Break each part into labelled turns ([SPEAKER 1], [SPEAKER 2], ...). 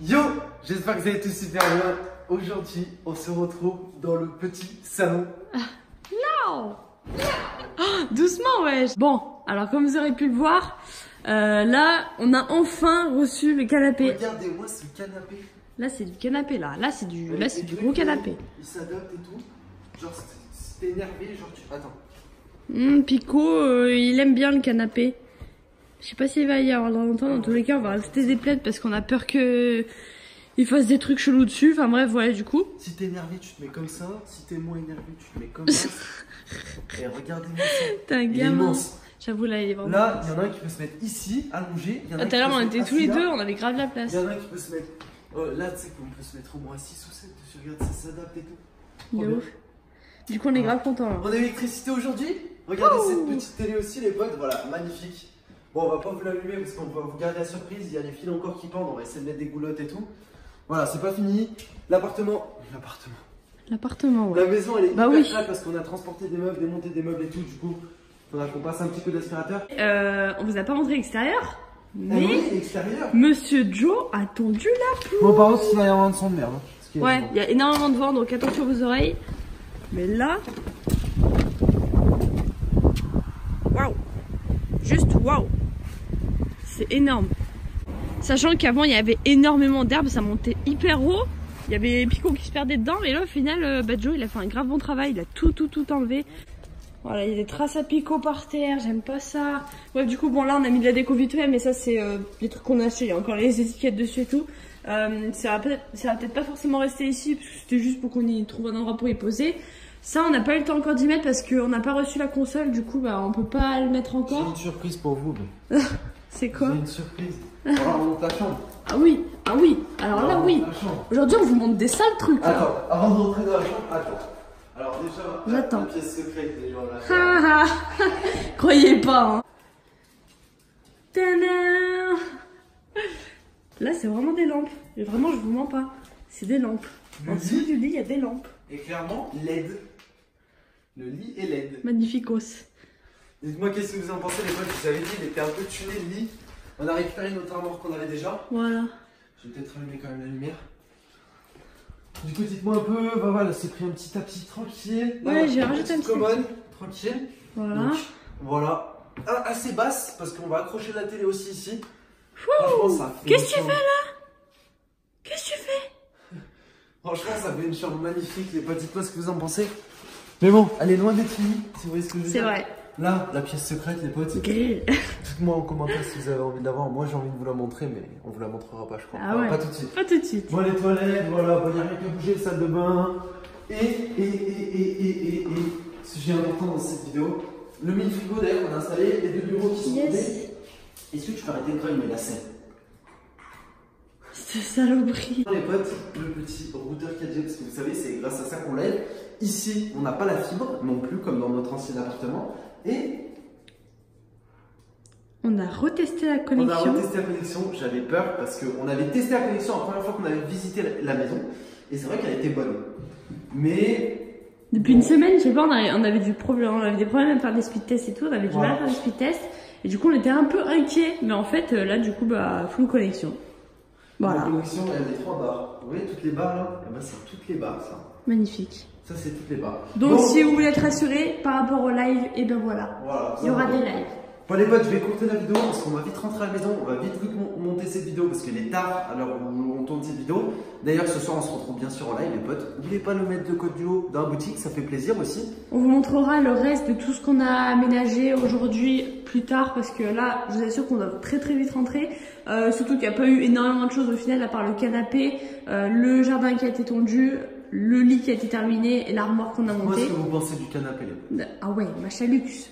[SPEAKER 1] Yo, j'espère que vous allez tous super bien. Aujourd'hui, on se retrouve dans le petit salon.
[SPEAKER 2] Non Oh, Doucement, wesh Bon, alors comme vous aurez pu le voir, euh, là, on a enfin reçu le canapé.
[SPEAKER 1] Regardez-moi ce canapé.
[SPEAKER 2] Là, c'est du canapé, là. Là, c'est du, là, c'est du gros canapé.
[SPEAKER 1] Il s'adapte et tout. Genre, t'es énervé, genre tu. Attends.
[SPEAKER 2] Hum, Pico, euh, il aime bien le canapé. Je sais pas s'il va y avoir longtemps. Dans tous les cas, on va rajouter des plaides parce qu'on a peur que il fasse des trucs chelous dessus. Enfin bref, voilà, du coup.
[SPEAKER 1] Si t'es énervé, tu te mets comme ça. Si t'es moins énervé, tu te mets comme ça. et regardez-moi ça.
[SPEAKER 2] T'es un gamin.
[SPEAKER 1] immense.
[SPEAKER 2] J'avoue, là, il est vraiment.
[SPEAKER 1] Là, il y en a un qui peut se mettre ici, allongé.
[SPEAKER 2] Ah, Tout à l'heure, on était tous les deux, on avait grave la place.
[SPEAKER 1] Il y en a un qui peut se mettre. euh, là, tu sais qu'on peut se mettre au moins 6 ou 7 dessus. Regarde, ça s'adapte et tout.
[SPEAKER 2] De ouf. Du coup, on est grave contents. là.
[SPEAKER 1] On a l'électricité aujourd'hui. Regardez cette petite télé aussi, les potes. Voilà, magnifique. Bon, on va pas vous l'allumer parce qu'on va vous garder la surprise. Il y a les fils encore qui pendent. On va essayer de mettre des goulottes et tout. Voilà, c'est pas fini. L'appartement. L'appartement.
[SPEAKER 2] L'appartement, ouais.
[SPEAKER 1] La maison, elle est
[SPEAKER 2] Bah
[SPEAKER 1] hyper
[SPEAKER 2] oui.
[SPEAKER 1] parce qu'on a transporté des meubles, démonté des meubles et tout. Du coup, faudra qu'on passe un petit peu d'aspirateur.
[SPEAKER 2] Euh, on vous a pas montré l'extérieur,
[SPEAKER 1] Eh
[SPEAKER 2] mais
[SPEAKER 1] oui, l'extérieur.
[SPEAKER 2] Monsieur Joe a tendu la pluie.
[SPEAKER 1] Bon, par contre, il va y avoir un son de merde. hein,
[SPEAKER 2] Ouais, il y a énormément de vent, donc attention vos oreilles. Mais là, waouh, juste waouh, c'est énorme. Sachant qu'avant il y avait énormément d'herbes, ça montait hyper haut. Il y avait les picots qui se perdaient dedans, mais là au final, euh, Joe il a fait un grave bon travail, il a tout tout tout enlevé. Voilà, il y a des traces à picots par terre, j'aime pas ça. Ouais, du coup, bon, là, on a mis de la déco vite fait, mais ça, c'est euh, des trucs qu'on a acheté. Il y a encore les étiquettes dessus et tout. Euh, ça va peut-être ça va peut-être pas forcément rester ici, parce que c'était juste pour qu'on y trouve un endroit pour y poser. Ça, on n'a pas eu le temps encore d'y mettre parce qu'on n'a pas reçu la console, du coup, bah, on peut pas le mettre
[SPEAKER 1] J'ai
[SPEAKER 2] encore.
[SPEAKER 1] une surprise pour vous. mais-
[SPEAKER 2] C'est quoi
[SPEAKER 1] J'ai une surprise. On monte la chambre.
[SPEAKER 2] Ah oui, ah oui, alors là, oui. Aujourd'hui, on vous montre des sales trucs, là.
[SPEAKER 1] Attends, avant de rentrer dans la chambre, attends. Alors déjà,
[SPEAKER 2] J'attends.
[SPEAKER 1] la pièce secrète fait.
[SPEAKER 2] Ah, ah. Croyez pas, hein. Tadam Là, c'est vraiment des lampes. Et vraiment, je vous mens pas. C'est des lampes. En dessous du lit, il y a des lampes.
[SPEAKER 1] Et clairement, LED. Le lit est LED.
[SPEAKER 2] Magnificos.
[SPEAKER 1] Dites-moi qu'est-ce que vous en pensez, les potes? Je vous avais dit, il était un peu tuné le lit. On a récupéré notre armoire qu'on avait déjà.
[SPEAKER 2] Voilà.
[SPEAKER 1] Je vais peut-être allumer quand même la lumière. Du coup, dites-moi un peu. Bah voilà, c'est pris un petit tapis tranquille.
[SPEAKER 2] Ouais, j'ai
[SPEAKER 1] une
[SPEAKER 2] rajouté un petit
[SPEAKER 1] commode, tranquille.
[SPEAKER 2] Voilà.
[SPEAKER 1] Donc, voilà. Ah, assez basse parce qu'on va accrocher la télé aussi ici.
[SPEAKER 2] Qu'est-ce que tu fais là Qu'est-ce que tu fais
[SPEAKER 1] Franchement, ça fait une chambre magnifique, les potes. Dites-moi ce que vous en pensez. Mais bon, elle est loin d'être finie, si vous voyez ce que je veux
[SPEAKER 2] C'est
[SPEAKER 1] dire.
[SPEAKER 2] vrai.
[SPEAKER 1] Là, la pièce secrète, les potes.
[SPEAKER 2] Ok.
[SPEAKER 1] Dites-moi en commentaire si vous avez envie de la voir. Moi, j'ai envie de vous la montrer, mais on vous la montrera pas, je crois.
[SPEAKER 2] Ah ouais.
[SPEAKER 1] Pas tout de suite.
[SPEAKER 2] Pas tout de suite.
[SPEAKER 1] Bon, les toilettes, voilà, il n'y a rien qu'à bouger, salle de bain. Et, et, et, et, et, et, et, sujet important dans cette vidéo, le mini-frigo d'ailleurs qu'on a installé, les deux bureaux qui sont
[SPEAKER 2] Yes.
[SPEAKER 1] tombés. Est-ce que tu peux arrêter de grimper la scène?
[SPEAKER 2] C'est saloperie.
[SPEAKER 1] Les potes, le petit routeur 4G, parce que vous savez, c'est grâce à ça qu'on l'aide. Ici, on n'a pas la fibre non plus, comme dans notre ancien appartement. Et
[SPEAKER 2] On a retesté la
[SPEAKER 1] on a
[SPEAKER 2] connexion.
[SPEAKER 1] retesté la connexion. J'avais peur parce qu'on avait testé la connexion la première fois qu'on avait visité la- maison. Et c'est vrai qu'elle était bonne. Mais
[SPEAKER 2] Depuis une semaine, je sais pas, on avait, on avait du problème, on avait des problèmes à faire des speed tests et tout, on avait du
[SPEAKER 1] Voilà.
[SPEAKER 2] mal à faire des speed tests. Et du coup, on était un peu inquiets. Mais en fait, euh, là, du coup, bah, full connexion.
[SPEAKER 1] La
[SPEAKER 2] Voilà.
[SPEAKER 1] connexion, elle a des trois barres. Vous voyez toutes les barres là? Eh ben, C'est toutes les barres ça.
[SPEAKER 2] Magnifique.
[SPEAKER 1] Ça, c'est toutes les barres.
[SPEAKER 2] Donc,
[SPEAKER 1] Bon,
[SPEAKER 2] si vous voulez être rassuré par rapport au live, et ben voilà.
[SPEAKER 1] Voilà,
[SPEAKER 2] Il y aura des lives.
[SPEAKER 1] Bon les potes, je vais courter la vidéo parce qu'on va vite rentrer à la maison, on va vite vite mon- monter cette vidéo parce qu'il est tard à l'heure où on tourne cette vidéo. D'ailleurs ce soir on se retrouve bien sûr en live les potes. N'oubliez pas de mettre le code duo dans la boutique, ça fait plaisir aussi.
[SPEAKER 2] On vous montrera le reste de tout ce qu'on a aménagé aujourd'hui plus tard parce que là, je vous assure qu'on doit très très vite rentrer. Euh, surtout qu'il n'y a pas eu énormément de choses au final à part le canapé, euh, le jardin qui a été tondu, le lit qui a été terminé et l'armoire qu'on a
[SPEAKER 1] Moi
[SPEAKER 2] montée.
[SPEAKER 1] ce que vous pensez du canapé les potes
[SPEAKER 2] Ah ouais, machin luxe.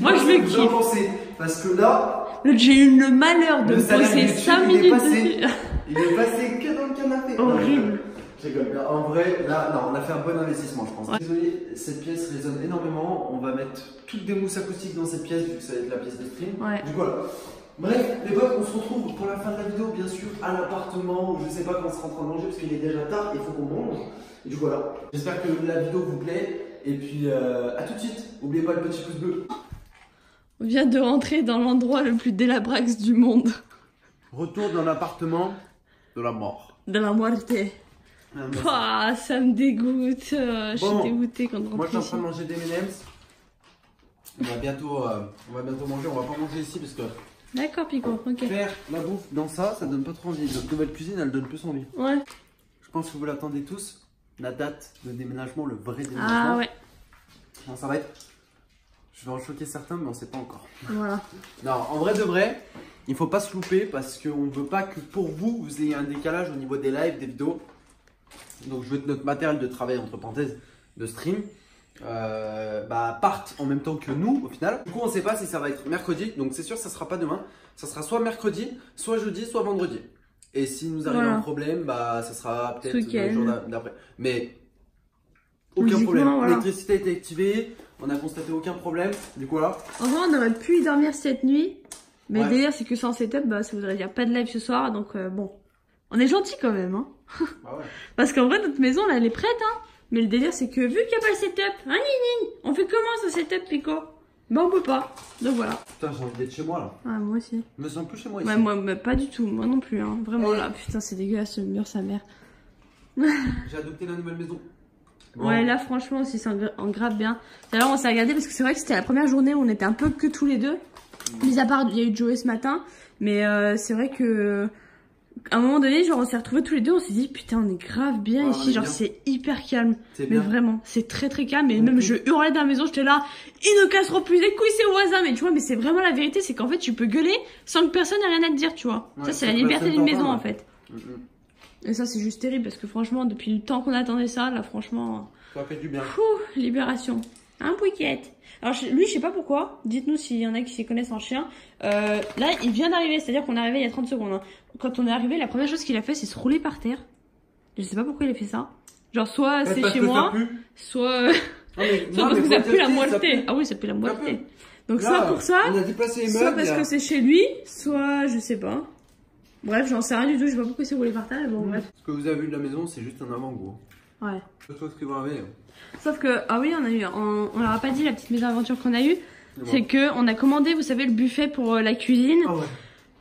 [SPEAKER 2] Moi, je le
[SPEAKER 1] que vous en
[SPEAKER 2] kiffe.
[SPEAKER 1] pensez parce que là,
[SPEAKER 2] J'ai eu le malheur de
[SPEAKER 1] Le
[SPEAKER 2] me
[SPEAKER 1] salaire
[SPEAKER 2] poser
[SPEAKER 1] YouTube,
[SPEAKER 2] 5
[SPEAKER 1] il est
[SPEAKER 2] minutes
[SPEAKER 1] passé.
[SPEAKER 2] dessus.
[SPEAKER 1] il est passé que dans le canapé.
[SPEAKER 2] Horrible.
[SPEAKER 1] je rigole bien. En vrai, là, non, on a fait un bon investissement, je pense.
[SPEAKER 2] Ouais.
[SPEAKER 1] Désolé, cette pièce résonne énormément. On va mettre toutes des mousses acoustiques dans cette pièce, vu que ça va être la pièce de stream.
[SPEAKER 2] Ouais.
[SPEAKER 1] Du coup, voilà. Bref, les potes, on se retrouve pour la fin de la vidéo, bien sûr, à l'appartement, ou je sais pas quand on sera en train de manger, parce qu'il est déjà tard, il faut qu'on mange. Et du coup, voilà. J'espère que la vidéo vous plaît. Et puis, euh, à tout de suite. N'oubliez pas le petit pouce bleu.
[SPEAKER 2] On vient de rentrer dans l'endroit le plus délabrax du monde.
[SPEAKER 1] Retour dans l'appartement. de la mort.
[SPEAKER 2] De la muerte.
[SPEAKER 1] Ah,
[SPEAKER 2] ça me dégoûte. euh, je suis dégoûtée quand on
[SPEAKER 1] Moi, je suis en
[SPEAKER 2] rentre
[SPEAKER 1] train de manger des M&M's. On va bientôt, euh, on va bientôt manger. On va pas manger ici parce que
[SPEAKER 2] D'accord, Pico, ok.
[SPEAKER 1] faire la bouffe dans ça, ça donne pas trop envie. Notre nouvelle cuisine, elle donne plus envie.
[SPEAKER 2] Ouais.
[SPEAKER 1] Je pense que vous l'attendez tous. La date de déménagement, le vrai déménagement.
[SPEAKER 2] Ah ouais,
[SPEAKER 1] Bon, ça va être. Je vais en choquer certains, mais on sait pas encore.
[SPEAKER 2] voilà.
[SPEAKER 1] Non, en vrai de vrai, il faut pas se louper parce qu'on ne veut pas que pour vous, vous ayez un décalage au niveau des lives, des vidéos. Donc je veux que notre matériel de travail, entre parenthèses, de stream, euh, bah, parte en même temps que nous au final. Du coup, on sait pas si ça va être mercredi, donc c'est sûr, ça sera pas demain. Ça sera soit mercredi, soit jeudi, soit vendredi. Et si nous arrive
[SPEAKER 2] Voilà.
[SPEAKER 1] un problème, bah ça sera peut-être le jour d'a- d'après. Mais aucun problème.
[SPEAKER 2] voilà.
[SPEAKER 1] L'électricité a été activée, on a constaté aucun problème. Du coup, voilà.
[SPEAKER 2] En vrai, on aurait pu y dormir cette nuit. Mais
[SPEAKER 1] Ouais.
[SPEAKER 2] le délire, c'est que sans setup, bah, ça voudrait dire pas de live ce soir. Donc, euh, bon. On est gentil quand même, hein.
[SPEAKER 1] Bah ouais.
[SPEAKER 2] Parce qu'en vrai, notre maison, là, elle est prête, hein. Mais le délire, c'est que vu qu'il n'y a pas le setup, hein, nini, on fait comment ce setup, Pico Bah, on peut pas. Donc voilà.
[SPEAKER 1] Putain, j'ai envie d'être chez moi là.
[SPEAKER 2] Ah, moi aussi.
[SPEAKER 1] Je me sens plus chez moi ici.
[SPEAKER 2] Ouais, moi, mais pas du tout. Moi non plus, hein. Vraiment, là. Putain, c'est dégueulasse, ce mur, sa mère.
[SPEAKER 1] J'ai adopté la nouvelle maison. Bon.
[SPEAKER 2] Ouais, là, franchement, aussi, ça en grave bien. D'ailleurs, on s'est regardé parce que c'est vrai que c'était la première journée où on était un peu que tous les deux. Mis à part, il y a eu Joey ce matin. Mais euh, c'est vrai que. À un moment donné, genre, on s'est retrouvés tous les deux, on s'est dit, putain, on est grave bien
[SPEAKER 1] Ouais,
[SPEAKER 2] ici, genre, c'est hyper calme.
[SPEAKER 1] C'est
[SPEAKER 2] Mais vraiment, c'est très très calme. Et même, je hurlais dans la maison, j'étais là, ils ne casseront plus les couilles, ces voisins. Mais tu vois, mais c'est vraiment la vérité, c'est qu'en fait, tu peux gueuler sans que personne ait rien à te dire, tu vois.
[SPEAKER 1] Ouais,
[SPEAKER 2] ça, c'est la liberté d'une maison, en fait.
[SPEAKER 1] Mm, mm.
[SPEAKER 2] Et ça, c'est juste terrible parce que franchement, depuis le temps qu'on attendait ça, là, franchement.
[SPEAKER 1] Ça fait du bien.
[SPEAKER 2] Ouh, libération. Un pouiquette. Alors je- lui, je sais pas pourquoi. Dites-nous s'il y en a qui s'y connaissent en chien. Euh, là, il vient d'arriver, c'est-à-dire qu'on est arrivé il y a 30 secondes. hein. Quand on est arrivé, la première chose qu'il a fait, c'est se rouler par terre. Je sais pas pourquoi il a fait ça. Genre soit c'est chez
[SPEAKER 1] que
[SPEAKER 2] moi, soit,
[SPEAKER 1] Non, mais,
[SPEAKER 2] soit
[SPEAKER 1] non,
[SPEAKER 2] parce
[SPEAKER 1] mais
[SPEAKER 2] que ça pue la moitié.
[SPEAKER 1] pue.
[SPEAKER 2] Ah oui, ça pue la moitié. Donc
[SPEAKER 1] Là,
[SPEAKER 2] soit pour ça,
[SPEAKER 1] On a déplacé les
[SPEAKER 2] soit parce que c'est chez lui, soit je sais pas. Bref, j'en sais rien du tout, je sais pas pourquoi il s'est roulé par terre, mais bon
[SPEAKER 1] Mm.
[SPEAKER 2] bref.
[SPEAKER 1] Ce que vous avez vu de la maison, c'est juste un avant-goût.
[SPEAKER 2] Ouais. Sauf que, ah oui, on a eu, on, on leur a pas dit la petite mésaventure qu'on a eue. C'est que on a commandé, vous savez, le buffet pour euh, la cuisine
[SPEAKER 1] Ah ouais.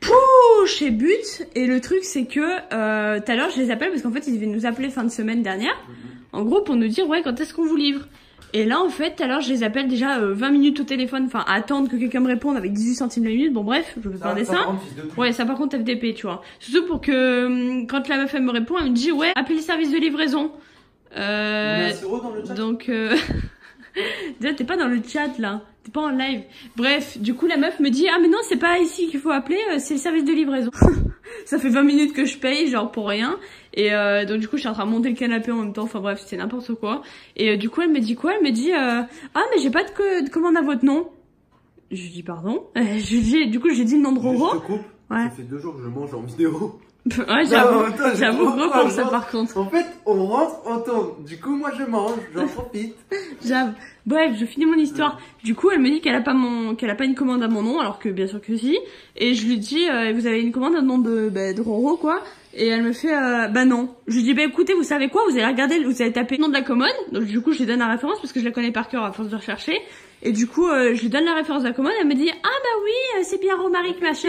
[SPEAKER 2] Pouh, chez But. Et le truc, c'est que euh, tout à l'heure, je les appelle parce qu'en fait, ils devaient nous appeler fin de semaine dernière. En gros, pour nous dire, ouais, quand est-ce qu'on vous livre? Et là, en fait, tout à l'heure, je les appelle déjà euh, 20 minutes au téléphone, enfin, à attendre que quelqu'un me réponde avec 18 centimes la minute. Bon, bref, je vais faire des
[SPEAKER 1] Ça.
[SPEAKER 2] Ouais, ça par contre FDP, tu vois. Surtout pour que hum, quand la meuf elle me répond, elle me dit ouais, appelez le service de livraison. Euh,
[SPEAKER 1] un sirop dans le chat
[SPEAKER 2] donc euh... déjà t'es pas dans le chat là, t'es pas en live. Bref, du coup la meuf me dit ah mais non c'est pas ici qu'il faut appeler, euh, c'est le service de livraison. ça fait 20 minutes que je paye genre pour rien. Et euh, donc du coup je suis en train de monter le canapé en même temps. Enfin bref c'est n'importe quoi. Et euh, du coup elle me dit quoi? Elle me dit euh, ah mais j'ai pas de, co- de commande à votre nom. Je lui dis pardon. Euh, je lui dis du coup j'ai dit le nom de Roro.
[SPEAKER 1] Je te coupe.
[SPEAKER 2] Ouais.
[SPEAKER 1] Ça fait deux jours que je mange en vidéo.
[SPEAKER 2] Ouais j'avoue. Gros ça par contre.
[SPEAKER 1] En fait, on rentre, on tourne. Du coup, moi je mange, j'en profite.
[SPEAKER 2] J'avoue. Bref, je finis mon histoire. Du coup, elle me dit qu'elle a pas mon, qu'elle a pas une commande à mon nom, alors que bien sûr que si. Et je lui dis, euh, vous avez une commande à nom de, bah, de Roro, quoi. Et elle me fait, euh, bah non. Je lui dis, bah écoutez, vous savez quoi, vous allez regarder, vous allez taper le nom de la commande. Donc du coup, je lui donne la référence parce que je la connais par cœur à force de rechercher. Et du coup, euh, je lui donne la référence de la commande. Elle me dit, ah bah oui, euh, c'est bien Romaric machin.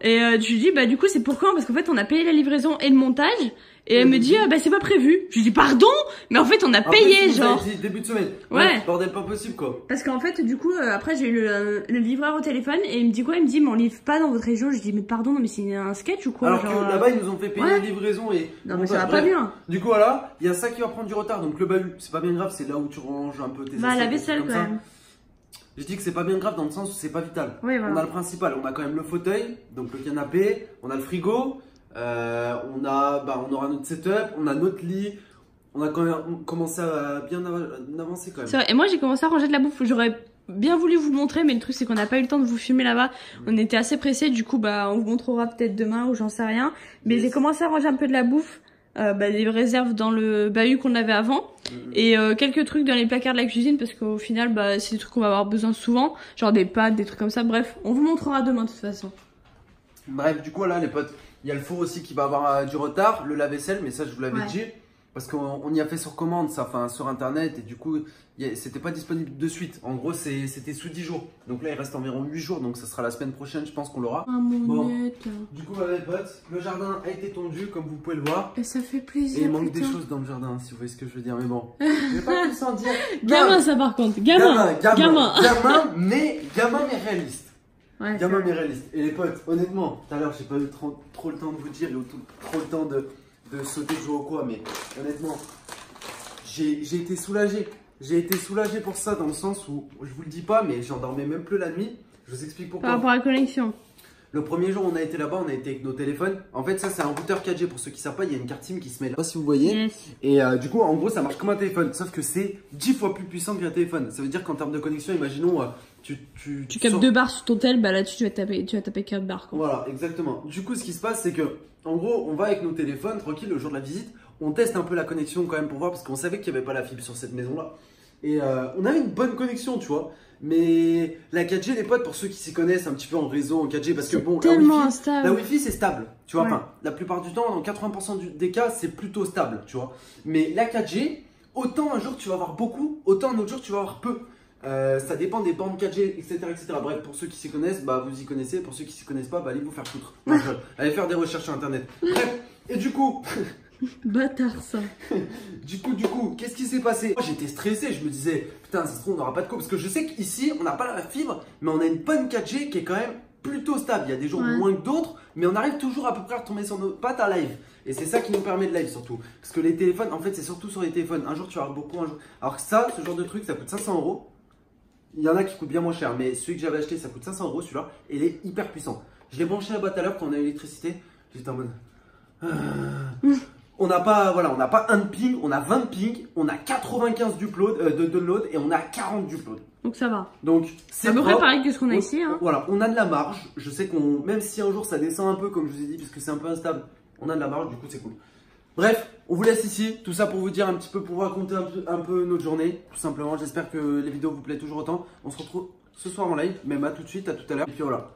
[SPEAKER 2] Et euh, je lui dis, bah du coup, c'est pour quand? Parce qu'en fait, on a payé la livraison et le montage. Et elle me dit, ah, bah c'est pas prévu. Je lui dis, pardon? Mais en fait, on a
[SPEAKER 1] Après,
[SPEAKER 2] payé, genre.
[SPEAKER 1] dit début de semaine.
[SPEAKER 2] Ouais.
[SPEAKER 1] Bordel pas possible quoi.
[SPEAKER 2] Parce qu'en fait, du coup, euh, après, j'ai eu le, le livreur au téléphone et il me dit quoi? Il me dit, mais on livre pas dans votre région. Je dis, mais pardon, mais c'est un sketch ou quoi
[SPEAKER 1] Alors
[SPEAKER 2] genre,
[SPEAKER 1] que
[SPEAKER 2] euh,
[SPEAKER 1] là-bas, ils nous ont fait payer
[SPEAKER 2] ouais.
[SPEAKER 1] la livraison et.
[SPEAKER 2] Non, mais
[SPEAKER 1] montage.
[SPEAKER 2] ça va pas
[SPEAKER 1] Bref.
[SPEAKER 2] bien.
[SPEAKER 1] Du coup, voilà, il y a ça qui va prendre du retard. Donc le bahut, c'est pas bien grave, c'est là où tu ranges un peu tes
[SPEAKER 2] Bah, la
[SPEAKER 1] assiettes, des
[SPEAKER 2] vaisselle quand
[SPEAKER 1] ça.
[SPEAKER 2] même.
[SPEAKER 1] Je dis que c'est pas bien grave dans le sens où c'est pas vital.
[SPEAKER 2] Oui,
[SPEAKER 1] On a
[SPEAKER 2] voilà.
[SPEAKER 1] le principal, on a quand même le fauteuil, donc le canapé, on a le frigo, euh, on a, bah, on aura notre setup, on a notre lit. On a quand même commencé à bien av- avancer quand même.
[SPEAKER 2] vrai. Et moi, j'ai commencé à ranger de la bouffe. J'aurais bien voulu vous le montrer, mais le truc, c'est qu'on n'a pas eu le temps de vous filmer là-bas. On était assez pressés. Du coup, bah, on vous montrera peut-être demain ou j'en sais rien. Mais
[SPEAKER 1] Yes.
[SPEAKER 2] j'ai commencé à ranger un peu de la bouffe. Euh, bah, des réserves dans le bahut qu'on avait avant
[SPEAKER 1] Mhm.
[SPEAKER 2] et euh, quelques trucs dans les placards de la cuisine parce qu'au final bah c'est des trucs qu'on va avoir besoin souvent genre des pâtes des trucs comme ça bref on vous montrera demain de toute façon
[SPEAKER 1] Bref, du coup, là, les potes, il y a le four aussi qui va avoir euh, du retard, le lave-vaisselle, mais ça, je vous l'avais
[SPEAKER 2] Ouais.
[SPEAKER 1] dit. parce qu'on on y a fait sur commande, ça, enfin sur internet, et du coup, c'était pas disponible de suite. En gros, c'était sous 10 jours. Donc là, il reste environ 8 jours, donc ça sera la semaine prochaine, je pense qu'on l'aura.
[SPEAKER 2] Ah, mon
[SPEAKER 1] Bon. Du coup, mes potes, le jardin a été tondu, comme vous pouvez le voir.
[SPEAKER 2] Et ça fait
[SPEAKER 1] Et
[SPEAKER 2] plaisir.
[SPEAKER 1] il manque des choses dans le jardin, si vous voyez ce que je veux dire, mais bon. Je vais pas plus en dire.
[SPEAKER 2] Gamin, ça par contre. Gamin.
[SPEAKER 1] gamin,
[SPEAKER 2] Gamin.
[SPEAKER 1] gamin, mais gamin mais réaliste.
[SPEAKER 2] Ouais,
[SPEAKER 1] Gamin réaliste. Et les potes, honnêtement, tout à l'heure, j'ai pas eu trop, trop le temps de vous dire, et tout- trop le temps de, de sauter, de jouer au quoi, mais honnêtement, j'ai été soulagé. J'ai été soulagé pour ça, dans le sens où, je vous le dis pas, mais j'en dormais même plus la nuit. Je vous explique pourquoi.
[SPEAKER 2] Par rapport à la connexion.
[SPEAKER 1] Le premier jour, on a été là-bas, on a été avec nos téléphones. En fait, ça, c'est un routeur 4G. Pour ceux qui savent pas, il y a une carte SIM qui se met là. Je sais pas si vous voyez.
[SPEAKER 2] Yes.
[SPEAKER 1] Et euh, du coup, en gros, ça marche comme un téléphone, sauf que c'est 10 fois plus puissant qu'un téléphone. Ça veut dire qu'en termes de connexion, imaginons, euh, tu, tu, sors-
[SPEAKER 2] deux barres sur ton tel, bah là-dessus tu vas taper, tu vas taper 4 barres. Quoi.
[SPEAKER 1] Voilà, exactement. Du coup, ce qui se passe, c'est que, en gros, on va avec nos téléphones, tranquille, le jour de la visite. On teste un peu la connexion quand même pour voir, parce qu'on savait qu'il n'y avait pas la fibre sur cette maison-là. Et euh, on avait une bonne connexion, tu vois. Mais la 4G, les potes, pour ceux qui s'y connaissent un petit peu en réseau, en 4G, parce que bon, la
[SPEAKER 2] tellement
[SPEAKER 1] Wi-Fi,
[SPEAKER 2] instable.
[SPEAKER 1] la Wi-Fi, c'est stable, tu vois.
[SPEAKER 2] Ouais.
[SPEAKER 1] Enfin, la plupart du temps, dans 80% du- des cas, c'est plutôt stable, tu vois. Mais la 4G, autant un jour tu vas avoir beaucoup, autant un autre jour tu vas avoir peu. Euh, ça dépend des bandes 4G, etc., etc. Bref, pour ceux qui s'y connaissent, bah vous y connaissez. Pour ceux qui s'y connaissent pas, bah allez vous faire foutre. Allez faire des recherches sur internet. Bref, et du coup,
[SPEAKER 2] Bâtard ça.
[SPEAKER 1] du coup, du coup, qu'est-ce qui s'est passé? Moi j'étais stressé, je me disais, putain, ça se trouve, on n'aura pas de co. Parce que je sais qu'ici, on n'a pas la fibre, mais on a une bonne 4G qui est quand même plutôt stable. Il y a des jours
[SPEAKER 2] Ouais.
[SPEAKER 1] moins que d'autres, mais on arrive toujours à peu près à retomber sur nos pattes à live. Et c'est ça qui nous permet de live surtout. Parce que les téléphones, en fait, c'est surtout sur les téléphones. Un jour tu vas avoir beaucoup, un jour. Alors que ça, ce genre de truc, ça coûte 500 euros. Il y en a qui coûtent bien moins cher, mais celui que j'avais acheté, ça coûte 500 euros celui-là. Et il est hyper puissant. Je l'ai branché là-bas tout à l'heure quand on a l'électricité. J'étais en mode. Ah. On n'a pas, voilà, on n'a pas un de ping, on a 20 de ping, on a 95 d'upload, euh, de download et on a 40 d'upload.
[SPEAKER 2] Donc ça va.
[SPEAKER 1] Donc
[SPEAKER 2] C'est à peu près pareil que ce qu'on a
[SPEAKER 1] On-
[SPEAKER 2] ici. Hein.
[SPEAKER 1] Voilà, on a de la marge. Je sais qu'on, même si un jour ça descend un peu, comme je vous ai dit, puisque c'est un peu instable, on a de la marge, du coup c'est cool. Bref, on vous laisse ici. Tout ça pour vous dire un petit peu, pour vous raconter un peu, notre journée, tout simplement. J'espère que les vidéos vous plaisent toujours autant. On se retrouve ce soir en live, même à tout de suite, à tout à l'heure. Et puis voilà.